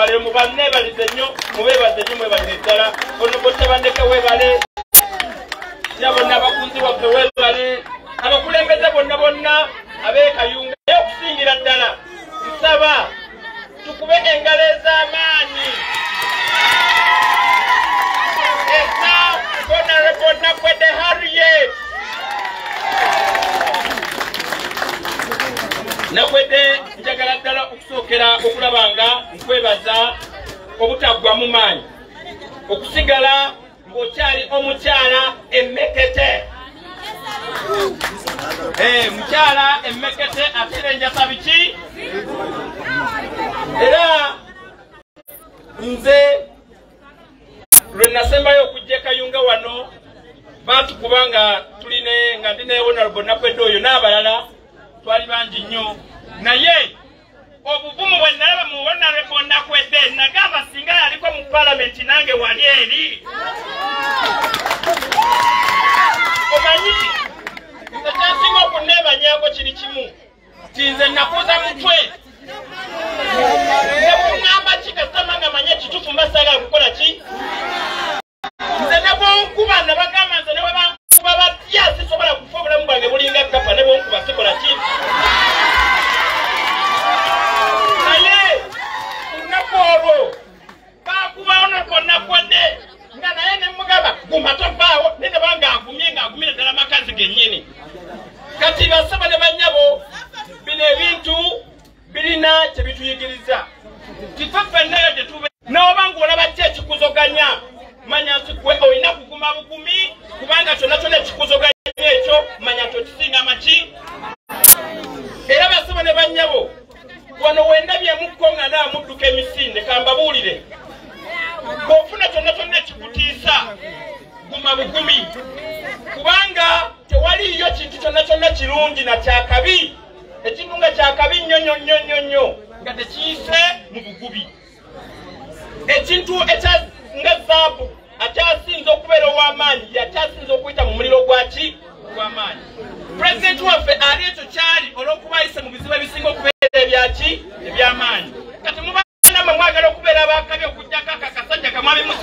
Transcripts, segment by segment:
olwaleero mu banne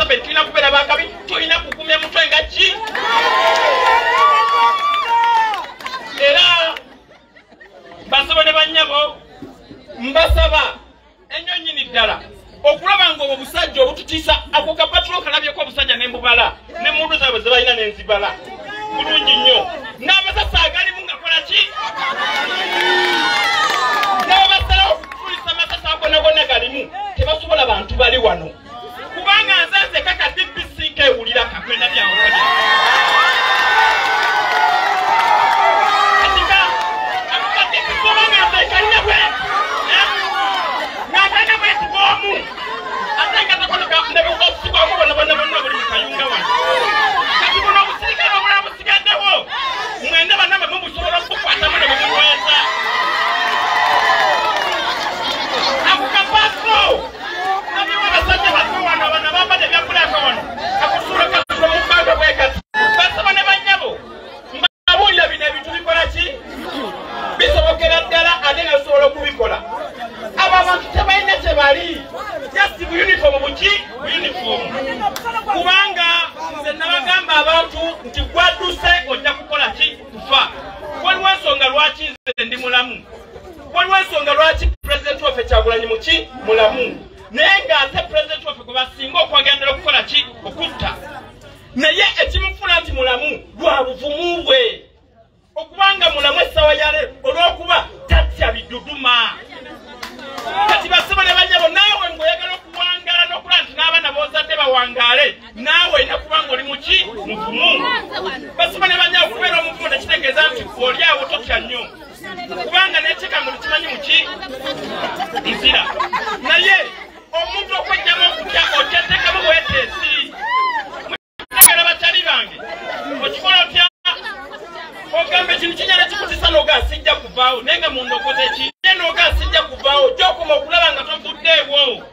ffe tulina kubeera bakabi tulina kukumya emutwe nga ki? Era basabo ne bannyabo mbasaba ennyo nnyini ddala okulaba ngaobwo obusajja obututiisa ako kapatula okalabyeko obusajja nembubala ne mundu zaabwe zebalina nenzibala ndi mulamu waliwo ensonga lwaki pulezidenti waffe kyagulanyi muki? Mulamu. Naye ng'ate pulezidenti waffe gwe basinga okwagendera okukola ki? Okutta. Naye ekimufuula nti mulamu lwa buvumu bwe. Okubanga mulamu essaawa yaleero olw'okuba tatya biduduma kati basebo ne banyabo naawe ng'oyagala okuwangala n'okulaba nti n'abaana b'ozadde bawangaale naawe olina kuba nga oli muki muvumu basebo ne banyabo kubeera omuvumu tekitegeeza nti oli awo totya nnyo. Kubanga n'ekyekango tekimanyi muki nzira. Naye omuntu okwejjamu okutya otyateekamu bweteesi. Mutegera bakyali bange okikola otya ogamba ekintu kinyala kikutisa noga asijja kuvaawo naye nga munda okoze eki ye noga asijja kuvaawo gyokoma okulaba nga tovuddeewo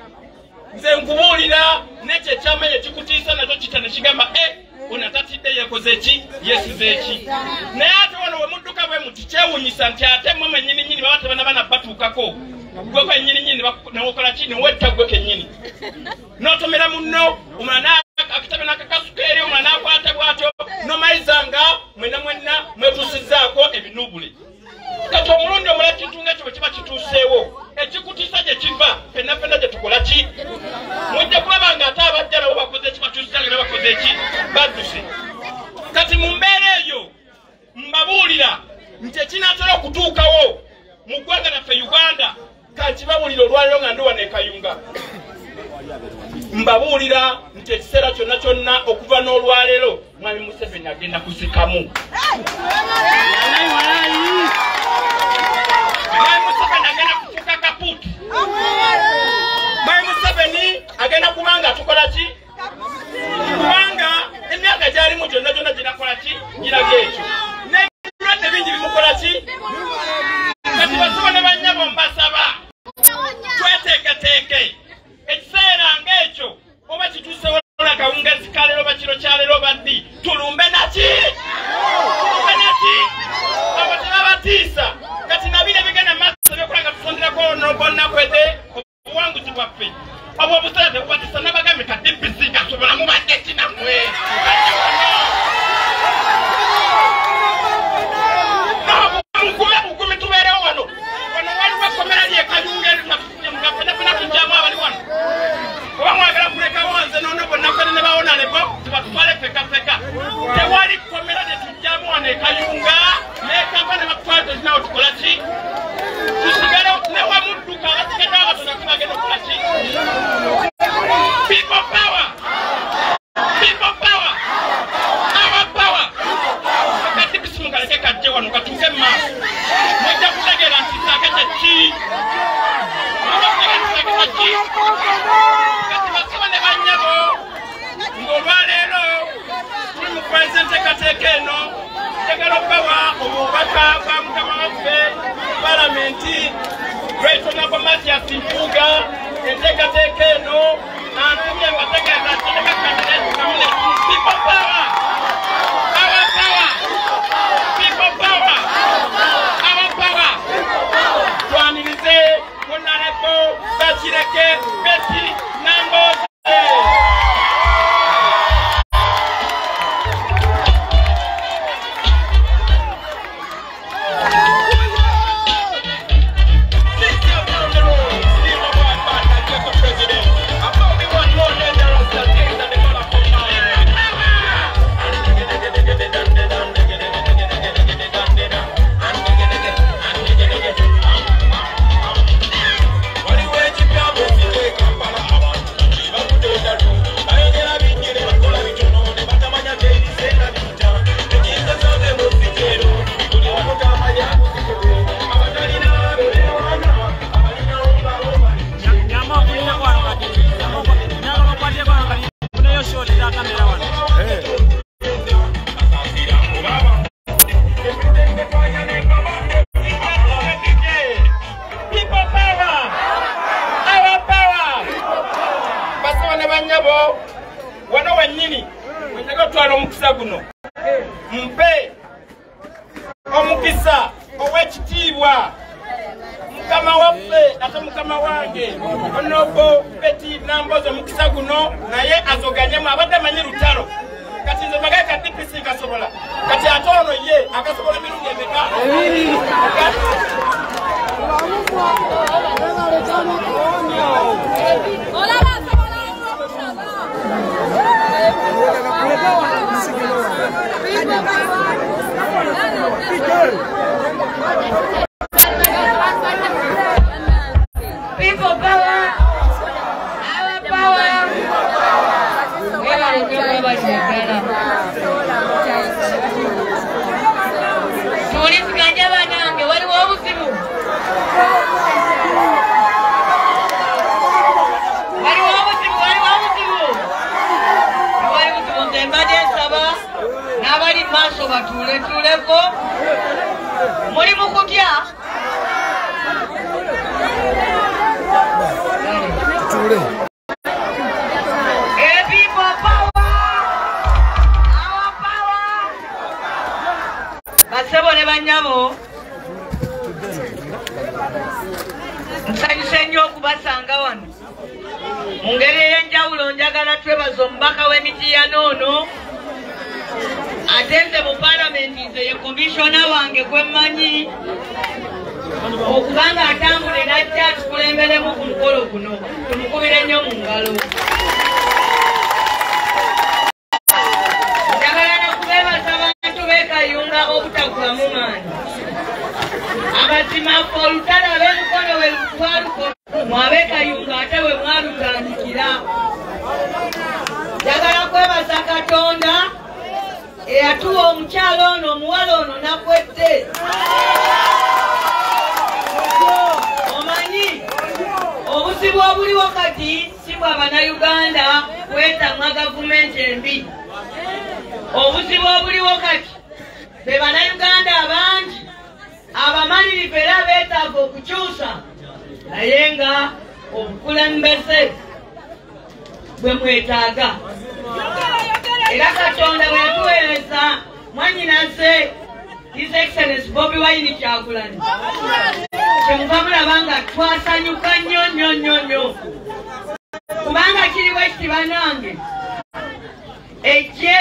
nze nkubuulira nekyo ekyamanya ekikutiisa nakyo kita nekigamba e ono atatidde yekoze eki yesize eki naye ate wano we mudduka bwe muti kyewunyisa nti ate mwe mwenyininyini baba tebana bana batuukako. Gwe kwenyininyini newokola ki? Newetta gwe kenyini notomera munno omulala akitabe nakakasuka eri omulala nakwata bwatyo. Nomayiza nga mwena mwenna mwetusizaako ebinubule kati omulundi omulala kintu nga ekyo bwe kiba kituuseewo ekikutiisa gye kiva fenna fenna gye tukola ki? Mujja kulaba nga ate abajja nabo bakoze ekibatuusizanga ne bakoze eki badduse kati mu mbeera eyo mbabuulira nti ekinaatera okutuukawo mu ggwanga naffe uganda kankibabuulira olwaliro nga ndi ekayunga mbabuulira nti ekiseera kyonna kyonna okuva n'olwaleero mwami museveni agenda kusikamu mwami museveni agenda kufuuka kapuuti mwami museveni agenda kuba nga tukola ki? Kubanga emyaka gyalimu gyonna gyonna ginakola ki? Giraga ekyo gavumenti embi. Obuzibu obuliwo kati be bannayuganda abangi abamalirivu era beetaaga okukyusa naye nga obukulembeze bwe mwetaaga. Era katonda bwe yatuweereza mwanyinaze his excellence bobi wayini kyagulanyi. Kyemuva mulaba nga twasanyuka nnyo nnyo nnyo nnyo. Kubanga kiriwo ekiti banange ejje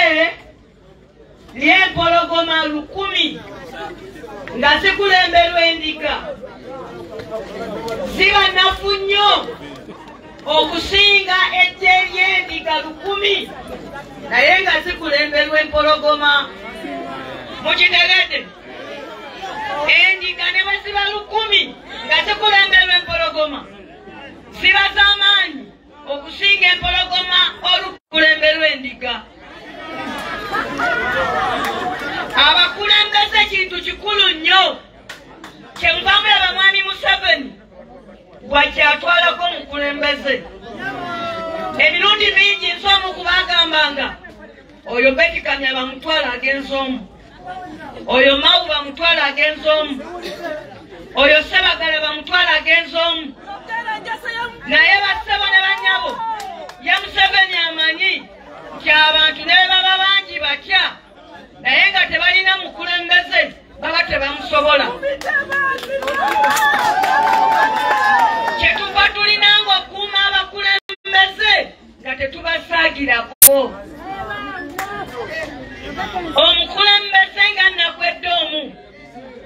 lyempologoma lukumi nga zikulemberwa endiga ziba nafu nnyo okusinga ejje ly'endiga lukumi. Naye nga zikulemberwa empologoma. Mukitegedde endiga ne bwe ziba lukumi nga zikulemberwa empologoma. Ziba z'amaanyi okusinga empologoma olukulemberwa endiga abakulembeze kintu kikulu nnyo. Kyenva mulaba mwami museveni gwakyatwalako mukulembeze emirundi mingi nsi omu kubagambanga oyo betikamya bamutwala agenza omu. Oyo mawu bamutwala agenza omu. Oyo sebagala bamutwala agenza omu abantu ne bwe baba bangi batya naye nga tebalina mukulembeze baba tebamusobola. Kyetuva tulinanga okuuma abakulembeze nga tetubasaagirako omukulembeze nga nakwedde omu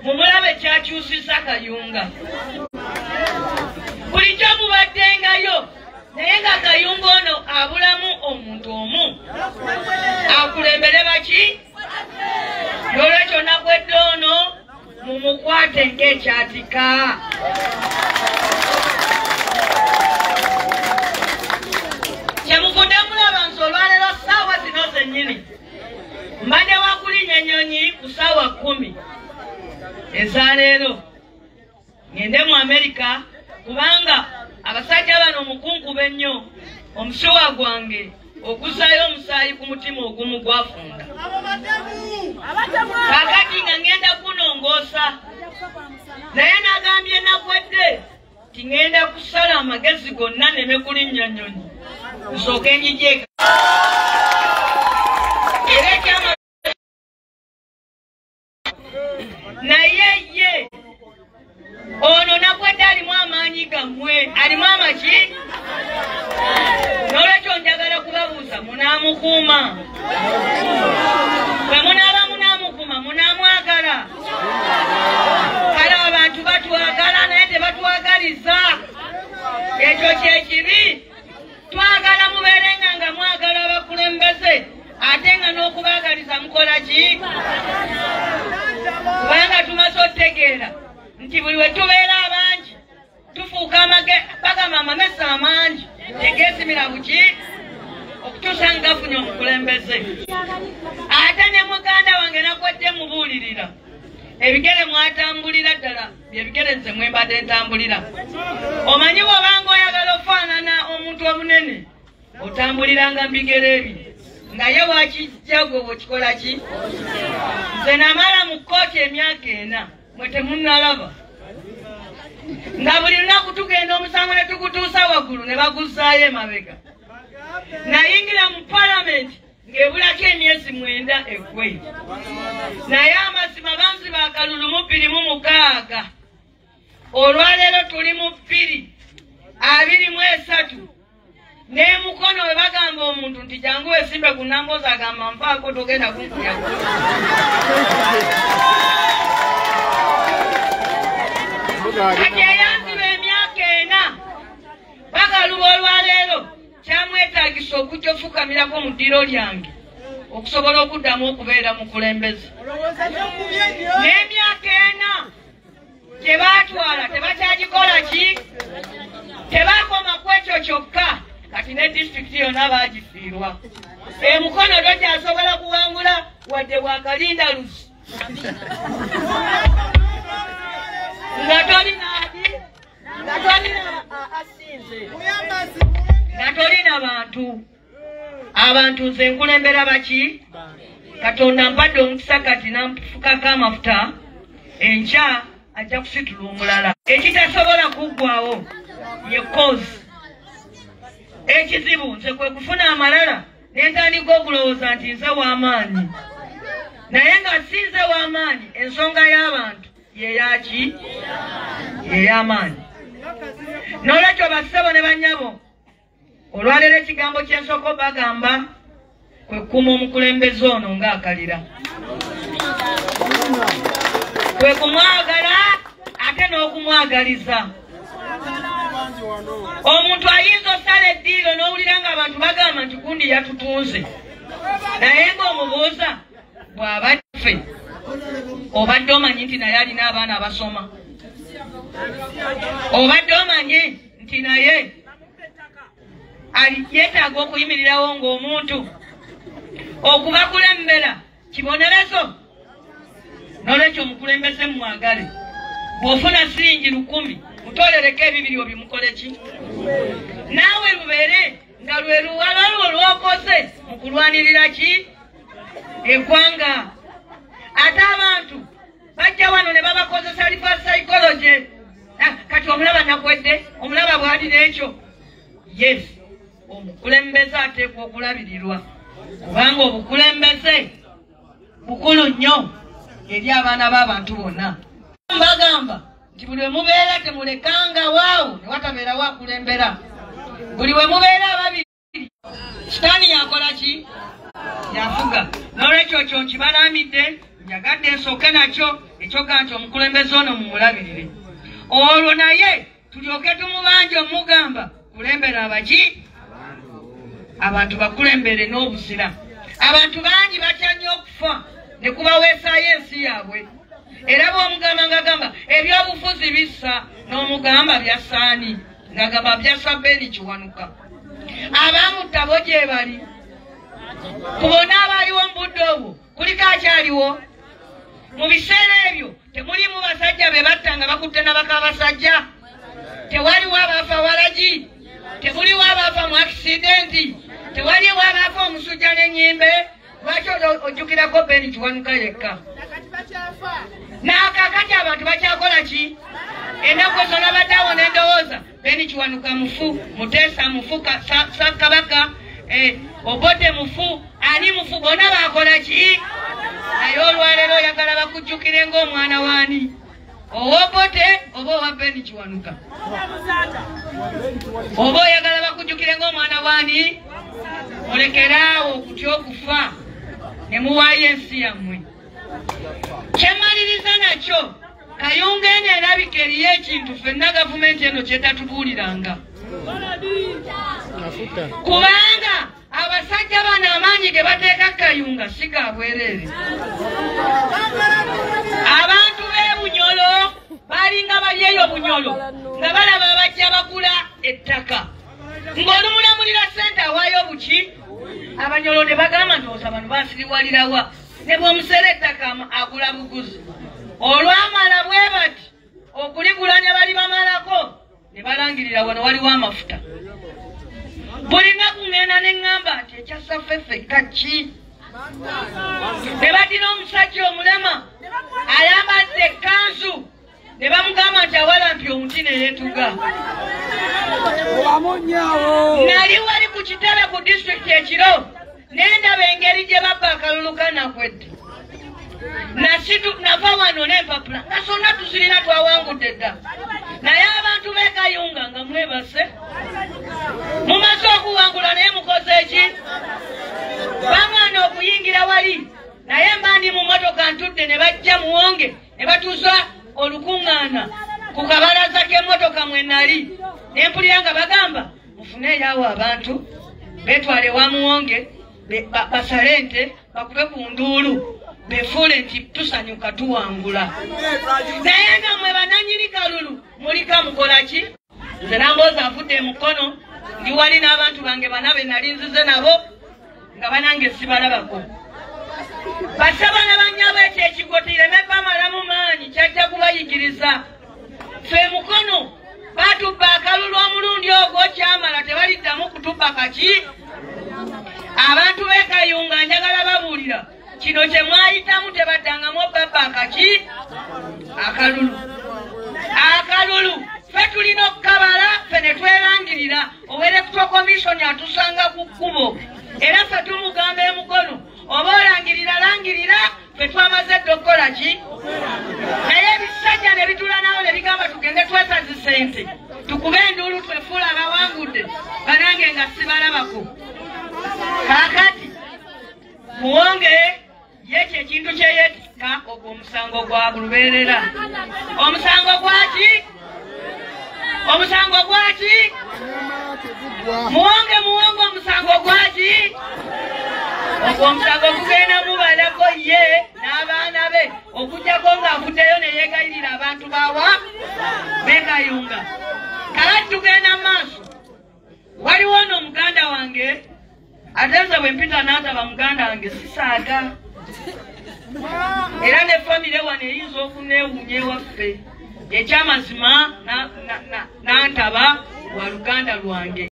mumulabe kyakyusisa kayunga. Bulijjo mubaddengayo naye nga kayunga ono abulamu omuntu omu. Akulembere baki? N'olwekyo nakwedde ono mumukwate ng'ekyatika. Kyemuvudde mulaba nti olwaleero ssaawa zino zennyini mbadde wakulinya ennyonyi ku ssaawa kumi ezaleero ngende mu amerika kubanga abasajja bano omukunkuba ennyo. Omusuwa gwange okuzaayo omusaayi ku mutima ogumu gwafunda kakati nga ngenda kunongoosa naye nagambye nakwedde tingenda kusala amagezi gonna neme kulinnya nnyonyi. Nsooke njijeka era ekyama naye ye ono nakwedde alimu amaanyi gammwe alimu amaki n'olwekyo njagala kubabuuza munaamukuuma bwe munaaba munaamukuuma munaamwagala kale abantu batwagala naye tebatwagaliza ekyo kyekibi twagala mubeerenga nga mwagala abakulembeze ate nga n'okubaagaliza mukola ki kubanga tumaze otegeera nti buli we tubeera abangi tufuuka bagamba amamesa amangi tegeesimira buki okutuusa nga gafunye omukulembeze ate ne muganda wange nakwedde mubuulirira ebigere mwatambulira ddala byebigere nze mwembadde ntambulira omanyi bwobanga oyagala ofaanana omuntu omunene otambuliranga mu bigere ebyo nga ye wakijja gwe bwekikola ki? Nze namala mu kkooti emyaka ena mwe temunalaba nga buli lunaku tugenda omusango ne tugutuusa waggulu ne baguzaayo emabega. Nayingira mu palamenti ng'ebulako emyezi mwenda eggwe naye amazima banzi bakalulu mu bbiri mu mukaaga olwaleero tuli mu bbiri abiri mu esatu. N'emukono we bagamba omuntu nti jangu wesimbe ku namboozi agamba nfaako togenda kunkuya. Kati eyanziba emyaka ena bagaluba olwaleero kyamwetagisa okujja ofukamirako mu ddiro lyange okusobola okuddamu okubeera mukulembeze n'emyaka ena gye baatwala tebakyagikola ki? Tebakoma ku ekyo kyokka. Kati ne disitulikiti yonna baagifiirwa. Emukono tokyasobola kuwangula wadde bwakalinda luzi. Nga tolinaadi nga tolina asinze nga tolina bantu. Abantu nze nkulembera baki? Katonda mpadde omukisa kati nanfukako amafuta. Enkya ajja kusitula omulala. Ekitasobola kuggwawo ye kozi ekizibu nze kwe kufuna amalala nentandika okulowooza nti nze w'amaanyi naye nga si nze w'amaanyi ensonga y'abantu yeyaki yey'amaanyi n'olwekyo bassebo ne bannyabo olwaleero ekigambo kyensoko bagamba kwe kuma omukulembeze ono ng'akalira kwe kumwagala ate n'okumwagaliza. Omuntu ayinza osala eddiiro n'owulira nga abantu bagamba nti gundi yatutunze. Naye ng'omubuuza bw'abaffe obadde omanyi nti naye alina abaana abasoma? Obadde omanyi nti naye yeetaaga okuyimirirawo ng'omuntu? Okubakulembera kibonerezo n'olwekyo omukulembeze mumwagale bw'ofuna siringi lukumi mutolereko ebibiri obimukole ki? Naawe lubeere nga lwe luwala lwo lwokoze mu kulwanirira ki? Eggwanga. Ate abantu bajja wano ne babakozesa lifa psychology. Kati omulaba nakwedde omulaba bwalira ekyo yes omukulembeze ateekwa okulabirirwa. Kubanga obukulembeze bukulu nnyo eri abaana b'abantu bonna. Mbagamba nti buli we mubeera temulekanga waawo ne watabeerawo akulembera buli we mubeera ababiri sitaani yakola ki? Yafuga. N'olwekyo kyo nkibalamidde njagadde nsooke nakyo ekyoga nti omukulembeze ono mumulabirire. Olwo naye tulyoke tumubanje omugamba kulembera abaki? Abantu bakulembere n'obuzira abantu bangi batya nnyo okufa ne kubaweesaayo ensi yaabwe. Era bw'omugamba ngagamba ebyobufuzi bissa n'omugamba byasaani ngagamba byasa beni kiwanuka. Abamutta bo gye bali. Ku bonna abaaliwo mu budde obwo kuliko akyaliwo? Mu biseera ebyo temulimu basajja be batta nga bakutte nabakabasajja tewaliwo abaafa walagi? Temuliwo abaafa mu akisidenti tewaliwo abaafa omusujja n'enyimbe lwaki ojjukirako beni kiwanuka yekka? Nakakati abantu bakyakola ki? Ennaku ezo nabaddeawo nendowooza beni kiwanuka mufu muteesa mufu sakabaka obote mufu ani mufu bonna bakola ki? Naye olwaleero oyagala bakujjukire ngaomwana waani? Owobote oba owa beni kiwanuka oba oyagala bakujjukire ngaomwana waani? Mulekeraawo okutya okufa ne muwaayo ensi yammwe. Kyemaliriza nakyo kayunga eno erabika eriyo ekintu ffenna gavumenti eno kyetatubuuliranga kubanga abasajja bano amaanyi ge bateeka kayunga si ga bwereere abantu b'ebunyolo balinga bali eyo bunyolo nga balaba abajja bagula ettaka. Ng'olumulamulira sente awaayo buki abanyolo ne bagamba ndowooza bano basiriwalirawa ne bw'omuseera ettaka agula buguzi. Olwamala bwe bati okuligula ne bali bamalako ne balangirira wano waliwo amafuta. Buli naku ŋŋenda ne ŋŋamba nti ekyasaffeffe kaki ne badira omusajja omulema ayambadde ekkanzu ne bamugamba nti awalampi omuti ne yeetuga nali wali ku kitebe ku disitulikiti ekiro nendaba engeri gye babba akalulu kanakwedde nasitu nava wano nempapula. Nga sonna tuzirina twawangudde dda. Naye abantu beekayunga nga mwebase mumaze okuwangula naye mukoze eki bamwana okuyingira wali naye mba ndi mu motoka ntudde ne bajja muwonge ne batuusa olukuŋŋaana ku kabalaza k'emmotoka mwe nali ne mpulira nga bagamba mufuneeyo abantu betwale wa muwonge basale ente bakube ku nduulu befuule nti tusanyuka tuwangula. Naye nga mwe bananyini kalulu mulika mukola ki? Nze namboozi avudde emukono ndi wali n'abantu bange bana be nali nzize nabo nga banange sibalabako basabana banyabo ekyo ekigo tireme bamalamu maanyi kyajja kubayigiriza. Fe mukono batubba akalulu omulundi ogwo kyamala tebaliddamu kutubba kaki? Abantu beekayunga njagala babuulira kino kye mwayitamu tebaddangamu babba akaki akalulu. Akalulu fe tulina okukabala fe ne twerangirira owerekutwa komishoni atusanga ku kkubo era fe tumugamba emukono oba olangirira langirira fe twamaze dde okukola ki? Naye ebisajja ne bitula nawo ne bigamba tugende twesazise ente tukube enduulu twefuula abawangudde banange nga sibalabako. Kaakati muwonge yekyo ekintu kyeyeetika ogwo omusango gwa lubeerera omusango gwaki omusango gwaki? Muwonge muwonge omusango gwaki? Ogwo omusango gugenda mubalako ye n'abaana be okugjako ng'avuddeyo ne yeegayirira abantu bawa beegayunga kalati tugenda mu maaso. Waliwo no muganda wange ate nze bwe mpita n'ataba muganda wange sisaaga. Era ne famire wano eyinza okuneewunya ewaffe ekyamazima na- na- na- n'antaba wa luganda lwange.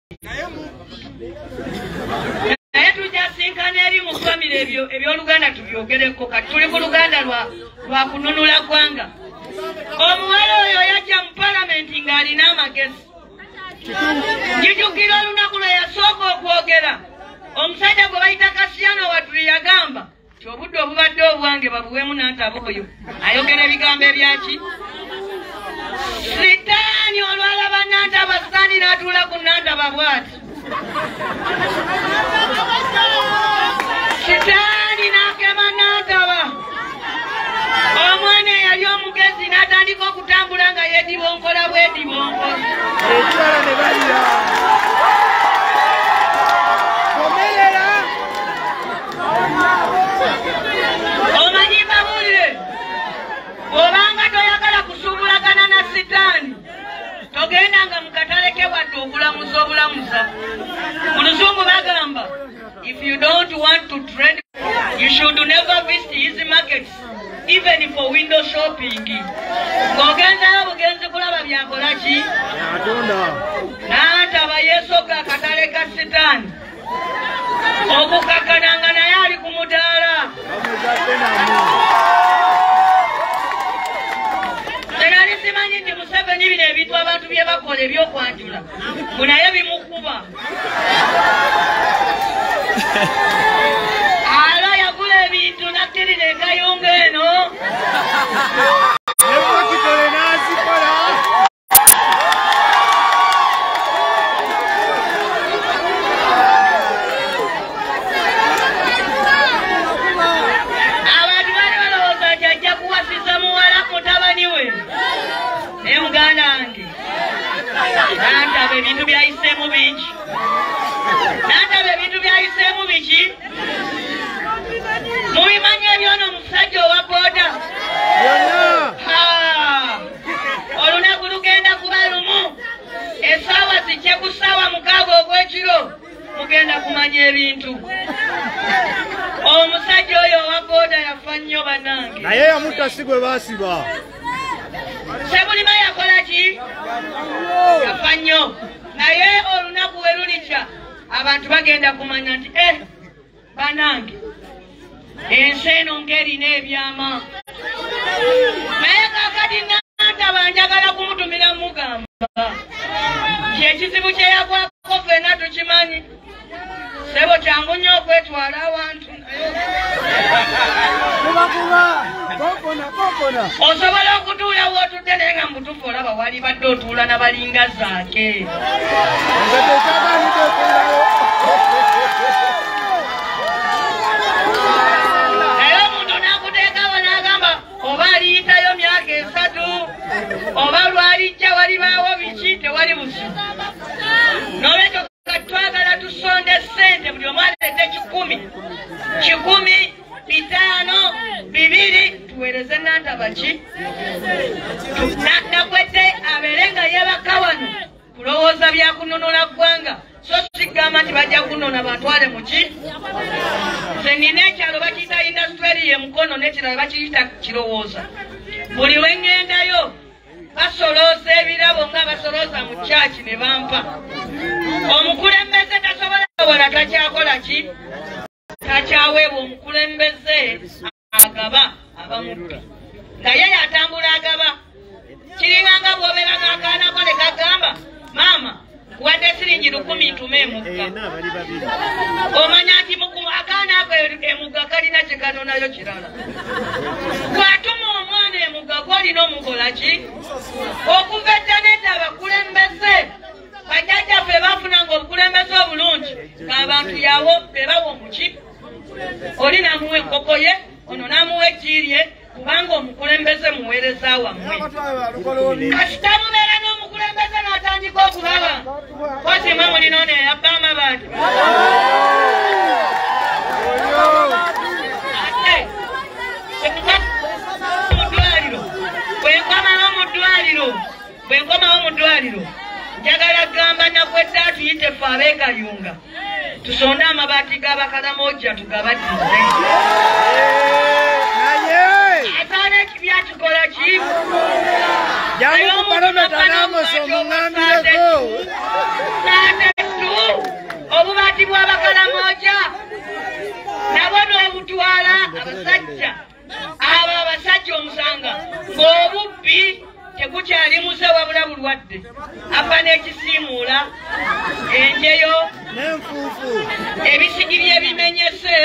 Naye tujja sinkana eri mu famire ebyo ebyoluganda tubyogereko. Kati tuli ku luganda lwa- kununula ggwanga. Omuwala oyo yajja mu palamenti ng'alina amagezi. Njijukira olunaku lwe yasooka okwogera. Omusajja gwe bayita kasiyano watuli yagamba ti obudde obubadde obwange babuweemu n'antaba oyo. Ayogera ebigambo ebyaki sitaani olwalaba nantaba sitaani n'atuula ku nantaba bwati sitaani n'akema nantaba omwana eyali omugezi n'atandika okutambula nga yeedibonkola bwedibonkola ekirala ne balira komerera. Omanyi babuulire obanga toyagala sitaani togendanga mu katale ke wadde okulamuza obulamuza. Mu luzungu bagamba if you don't want to trade you should never visit his markets even for window shopping. Ng'ogenzayo bugenzi kulaba byakola ki? N'ataba yeesoga akatale ka sitaani okukakkananga naye ali ku mudaala museveni bino ebintu abantu bye bakola ebyokwanjula mbu naye bimukuba. Ala yagula ebintu nakkirira ekayunga eno ne fakitole n'azikola abantu bali balowooza nti ajja kuwasiza muwala mutabani we naye muganda wange nantaba ebintu byayiseemu bingi nantaba ebintu byayiseemu biki mubimanyi ebyono omusajja owa booda olunaku lugenda kuba lumu. Esaawa zijje ku ssaawa mukaaga ogw'ekiro mugenda kumanya ebintu. Omusajja oyo owa booda yafa nnyo bannange. Naye yamutta si gwe baasiba. Sebulima yakola ki? Yafa nnyo. Naye olunaku we lulikya abantu bagenda kumanya nti eh bannange ensi eno ng'erina ebyama naye kakati nataba njagala kumutumira mugamba. Kyekizibu kyeyagwako fena tukimanyi. Sebo kyangu nnyo okwetwala awantu. Osobola okutuula wootudde naye nga mubutuufu olaba wali badde otuula nabalinga zaake Nga tekyaganidde okulayo. naye omuntu n'akuteekawo n'agamba oba aliyitayo myaka esatu oba lwalijja walibaawo biki? Tewali buzibu n'olwekyo katwagala tusonde sente buli omu alete kikumi. Kikumi bitaano bibiri tuweereze nantaba ki? Nakwedde abeere nga yebaka wano kulowooza byakununula ggwanga. So sigamba nti bajja kunona batwale muki nze nina ekyalo bakiyita indasitweri ye mukono n'ekirala bakiyita kirowooza. Buli wengendayo basolooza ebirabo nga basolooza mu kyaki ne bampa. Omukulembeze tasobola wala takyakola ki? Takyaweebwa omukulembeze agaba abamubbi nga ye yatambula agaba. Kiringanga bwobeera n'akaanako ne kagamba maama wadde siringi lukumi ntume emugga omanya nti akaana ako emugga kalina kyekanonayo kirala. Bw'atuma emugga gwolina omukola ki? Okuva edda nedda abakulembeze. Bajjajjaffe bafunanga obukulembeze obulungi ng'abantu yawo bebawa omuki. Oli namuwa enkoko ye ono namuwa ejjiirye kubanga omukulembeze muweereza wammwe. Kasita mubeera n'omukulembeze n'atandika okulaba. Kwasimwe mulina ono eyabba amabaati. Ate ddwaliro bwenkomawo mu ddwaliro njagala gamba nakwedde atuyite ffe abeegayunga tusonde amabaati g'abakalamoja tugabaddize ataana ekibya kikola ki? Jangu palometa n'amoso muŋŋambireko. saatatu obubaati bw'abakalamoja nabo n'obutwala abasajja abo abasajja omusanga ng'obubbi tekukyali muze wabula bulwadde. Ava n'ekisiimuula enjeyo N'enfuufu. ebisigiri ebimenyese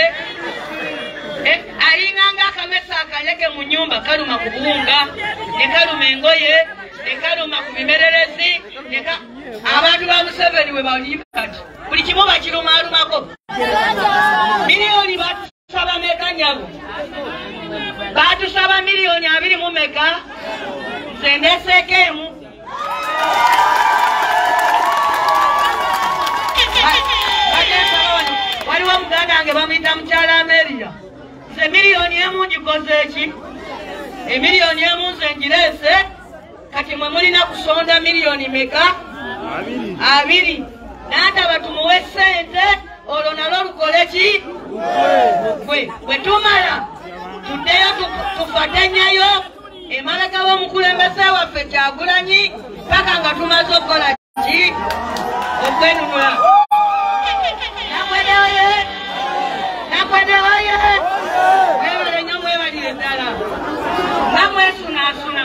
eh, alinganga akamesa akalege mu nyumba kaluma ku buwunga ne kaluma engoye ne kaluma ku bimererezi ka- abantu ba museveni we bali kati buli kimu bakirumaalumako miliyoni batusaba meka nyabo batusaba miliyoni abiri mu meka nze ndeseeko emu bagensaba wano waliwo muganda wange bamuyita mukyala ameriya nze miliyoni emu ngikoze eki emiliyoni emu nze ngireese kati mwe mulina kusonda miliyoni meka? Abiri. nataba tumuwe sente olwo nalwo lukole ki? Gwe bwe tumala tuddeyo tu- emalaga w'omukulembeze waffe kyagulanyi paka nga tumaze okukola ki? Okwenunula. Nakwedewoye mwebale nnyo mwebalire ddala nga mwesunaasuna.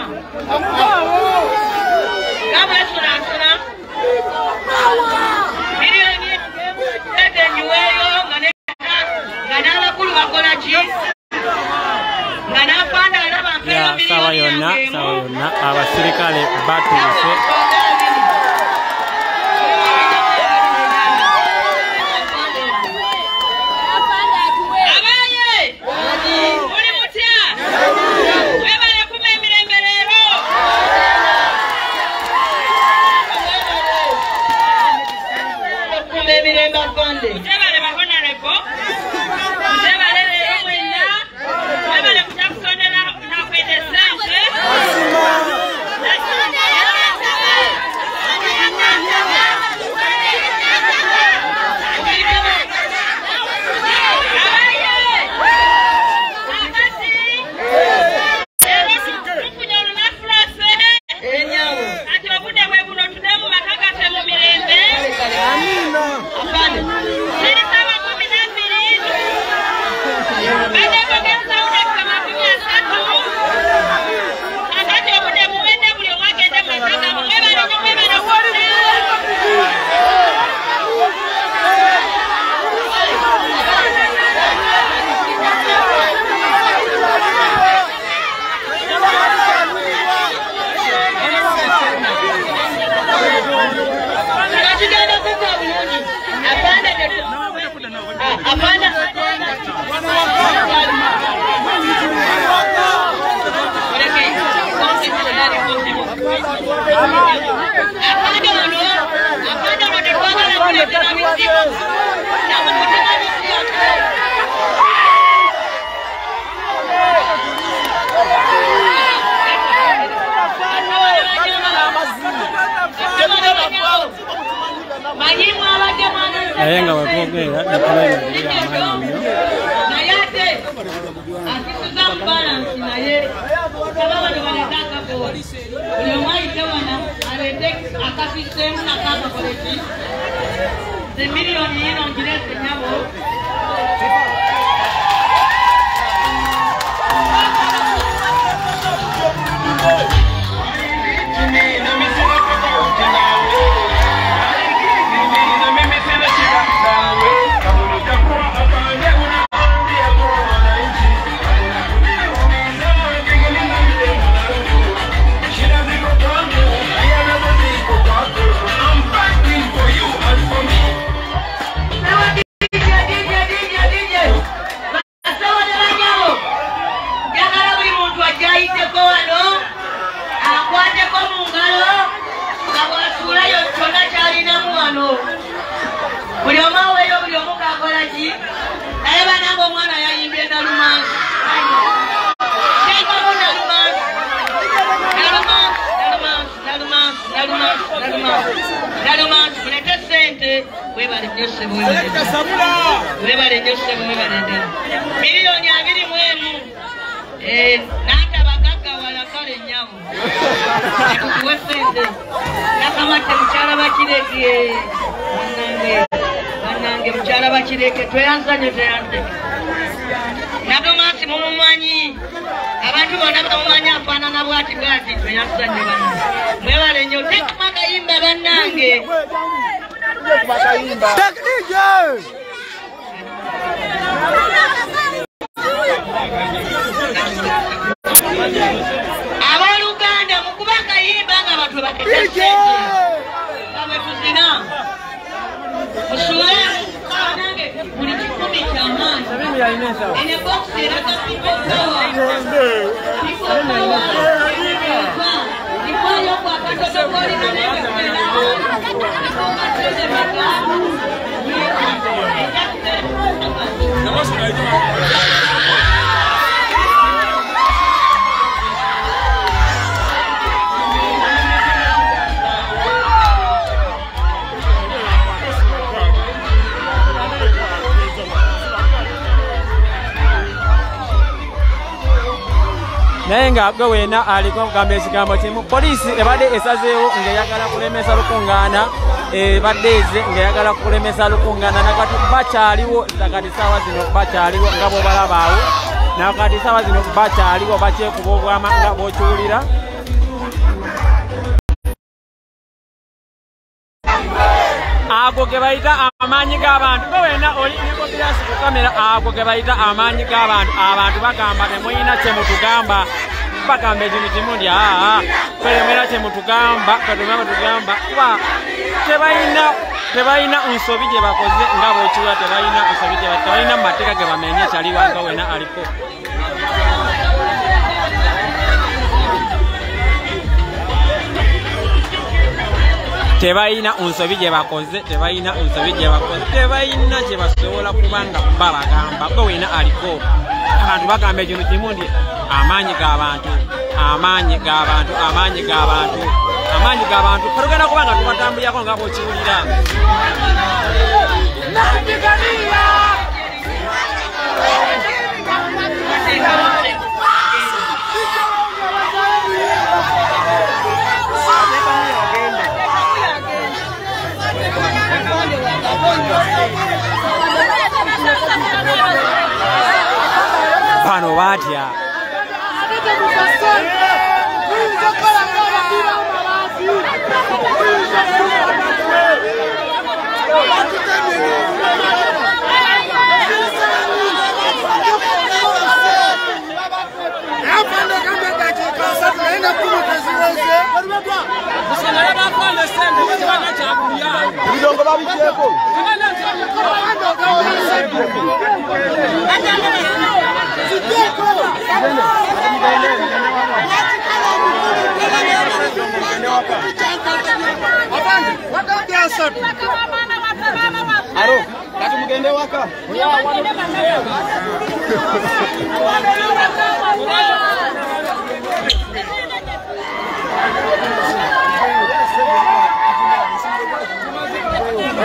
Nga mwesunaasuna. Miliyoni ne- nga n'abakulu bakola ki nga n'afanda alaba mpeera miliyoni yange emu abasirikale batuuse naye nga webogera epulaimu eri amaanyi nnyo Ulama itewona aretek akaki semu na kama koleki. The million yen on. Thank you. Kyalinamu wano. Buli omu aweeyo buli omu kakola ki? Naye bananga omwana yayimbye nalumansi nalumansi mulete sente webale nnyo ssebo webale nnyo ssebo webale ddala miliyoni abiri mu emu. Eh, naata bagagga wala kale nnyabo tukuwe sente nakamatte mukyala bakireke bannange bannange mukyala bakireke tweyanzanyo teyanzeke nadomasi mumumanyi abantu bonna bamumanyi afaanana bwati bwati tweyanzanyo bannange. Mwebale nnyo tekuma kayimba bannange. abooluganda la que está Dame Fusina. Oshué, Kanage, Unichikuni Chaman. En el box era casi pensado. Y por favor, y por yo cuando se pone en el esperado, y por más que se me da. Namaste. Nga gwe weena aliko kugamba ekigambo kimu. Poliisi ebadde esazeewo ng'eyagala kulemesa lukuŋŋaana ebadde eze ng'eyagala kulemesa lukuŋŋaana nakati bakyaliwo nakati saawa zino bakyaliwo nga bwobalabaawo nakati saawa zino bakyaliwo bakyekuba obwama nga bwokiwulira. Ago ge bayita amaanyi g'abantu. Gwe weena oli nekopirasi ku kamera ago ge bayita amaanyi g'abantu. Abantu bagamba temulina kyemutugamba bagamba ekintu kimu ndi aa twelemera kyemutugamba twelemera betugamba kuba tebalina tebalina nsobi gye bakoze nga bwekiwula tebalina nsobi tebalina mateeka ge bamenye kyaliwa nga weena aliko tebalina nsobi gye bakoze tebalina nsobi gye bakoze tebalina kye basobola kuba nga babagamba gwe weena aliko. Abantu bagamba ekintu kimu ndi amaanyi g'abantu amaanyi g'abantu amaanyi g'abantu amaanyi g'abantu katugenda kuba nga tubatambulirako nga bwekiwulira bano batya Bidongo babi tieko. Bidongo babi. Aro, kati mugende waka.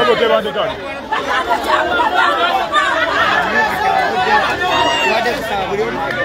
Abo te. What is the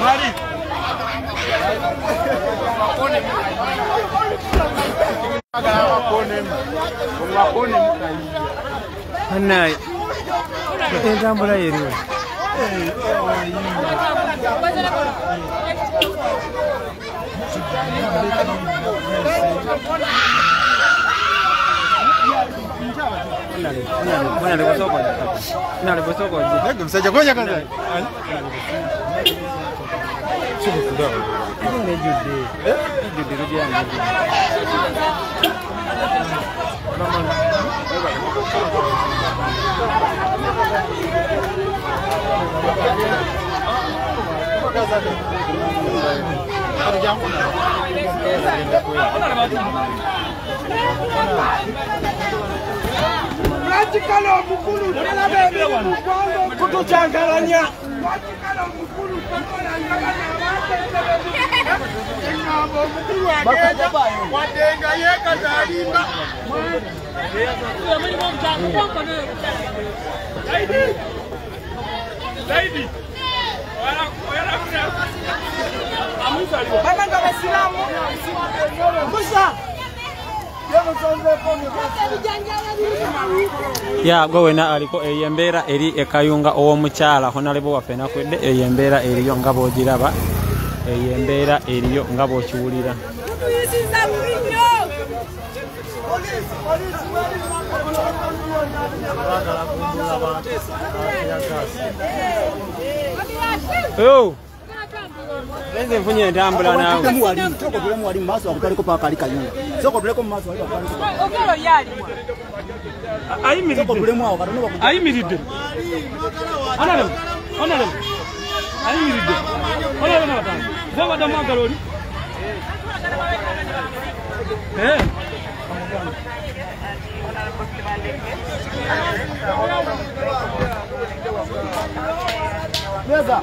Mari. Hanai, entambula yeriwe. Unalivosoko. Unalivosoko. Unalivosoko. Unalivosoko. Unalivosoko. Unalivosoko. ci bokk dara non lay juddi eh? Juddi du jàng juddi Radical of Kulu, Kutu Changaranya. engambo omukulu ageeza wadenga yeekatalimba musa ya gwe wena aliko eyo embeera eri ekayunga ow'omukyala honalebo waffe nakwedde eyo embeera eriyo nga bw'ogiraba eyo embeera eriyo nga bw'okiwulira Yo! Lenze mfunye ndambula nawe. Tumuwa mu walimu, soko tule maso akupaliko paka alika yunga. Soko tuleko mu maso alika akupaliko. Ogero yali mwa. Ayimiridde. Soko tule mu awo katono bakuta. Ayimiridde. Analem. Analem. Ayimiridde. Olaba na batanga. Zo badamu agaloli. Eh. Meza.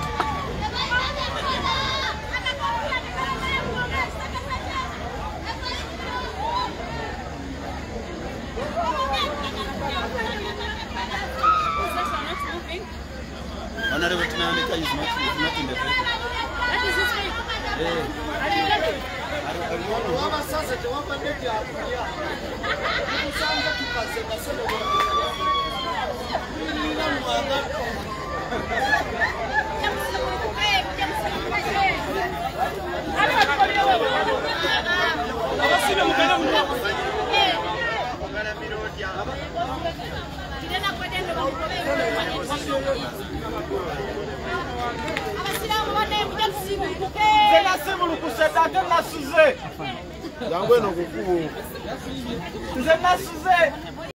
honorable Tinanika is not, is not in the paper. That is his paper. Yeah. Are you ready? abasina mukana muno Tena simbulu kuseta tena suze. Yangwe nokukubu. Tena suze.